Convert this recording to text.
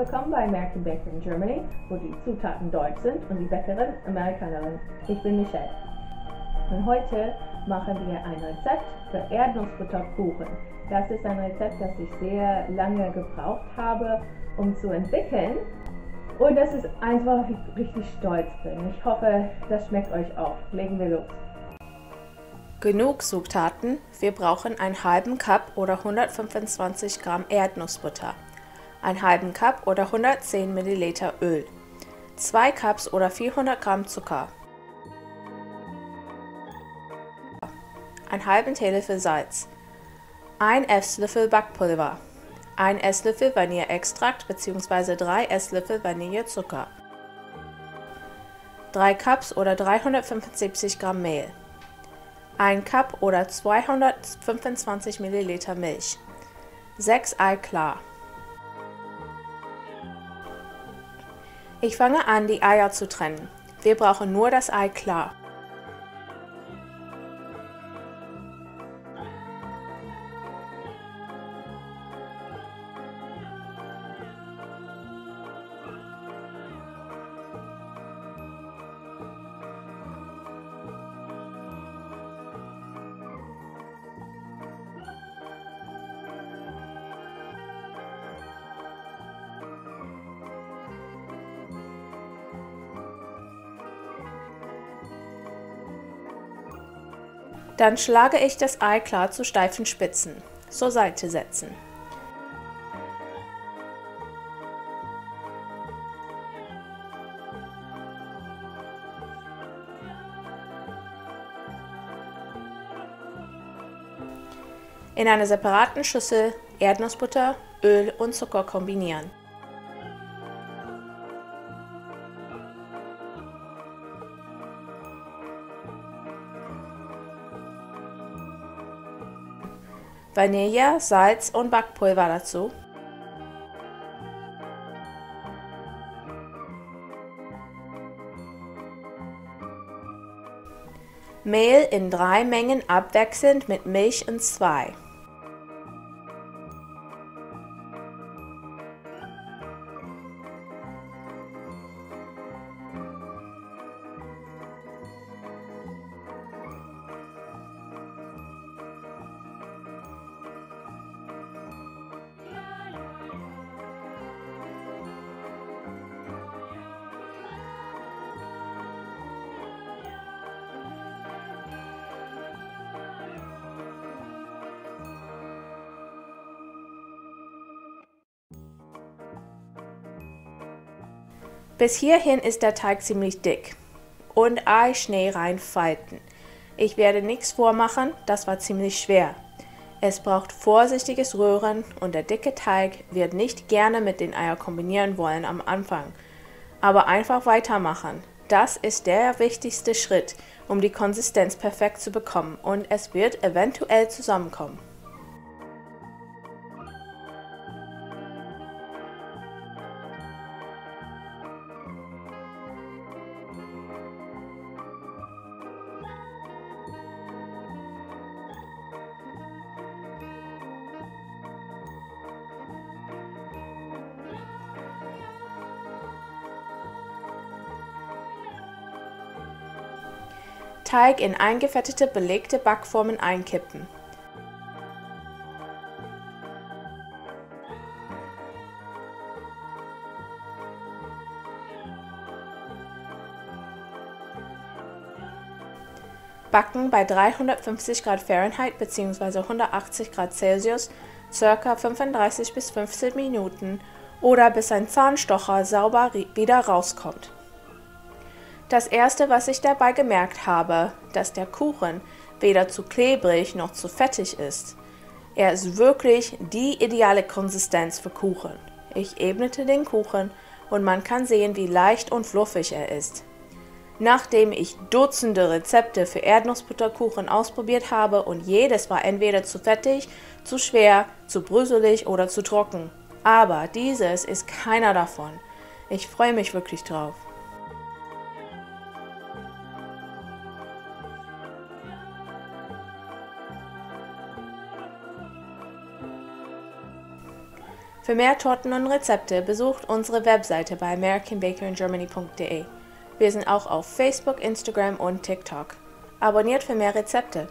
willkommen bei American Baker in Germany, wo die Zutaten deutsch sind und die Bäckerin Amerikanerin. Ich bin Michelle. Und heute machen wir ein Rezept für Erdnussbutterkuchen. Das ist ein Rezept, das ich sehr lange gebraucht habe, um zu entwickeln. Und das ist eins, worauf ich richtig stolz bin. Ich hoffe, das schmeckt euch auch. Legen wir los. Genug Zutaten. Wir brauchen einen halben Cup oder 125 Gramm Erdnussbutter, einen halben Cup oder 110 Milliliter Öl, 2 Cups oder 400 Gramm Zucker, einen halben Teelöffel Salz, 1 Esslöffel Backpulver, 1 Esslöffel Vanilleextrakt bzw. 3 Esslöffel Vanillezucker, 3 Cups oder 375 Gramm Mehl, 1 Cup oder 225 Milliliter Milch, 6 Ei klar. Ich fange an, die Eier zu trennen. Wir brauchen nur das Ei klar. Dann schlage ich das Ei klar zu steifen Spitzen. Zur Seite setzen. In einer separaten Schüssel Erdnussbutter, Öl und Zucker kombinieren. Vanille, Salz und Backpulver dazu. Mehl in drei Mengen abwechselnd mit Milch in zwei. Bis hierhin ist der Teig ziemlich dick. Und Eischnee reinfalten. Ich werde nichts vormachen, das war ziemlich schwer. Es braucht vorsichtiges Rühren und der dicke Teig wird nicht gerne mit den Eiern kombinieren wollen am Anfang. Aber einfach weitermachen. Das ist der wichtigste Schritt, um die Konsistenz perfekt zu bekommen und es wird eventuell zusammenkommen. Teig in eingefettete belegte Backformen einkippen. Backen bei 350 Grad Fahrenheit bzw. 180 Grad Celsius ca. 35 bis 15 Minuten oder bis ein Zahnstocher sauber wieder rauskommt. Das erste, was ich dabei gemerkt habe, dass der Kuchen weder zu klebrig noch zu fettig ist. Er ist wirklich die ideale Konsistenz für Kuchen. Ich ebnete den Kuchen und man kann sehen, wie leicht und fluffig er ist. Nachdem ich Dutzende Rezepte für Erdnussbutterkuchen ausprobiert habe und jedes war entweder zu fettig, zu schwer, zu bröselig oder zu trocken. Aber dieses ist keiner davon. Ich freue mich wirklich drauf. Für mehr Torten und Rezepte besucht unsere Webseite bei americanbakeryingermany.de. Wir sind auch auf Facebook, Instagram und TikTok. Abonniert für mehr Rezepte.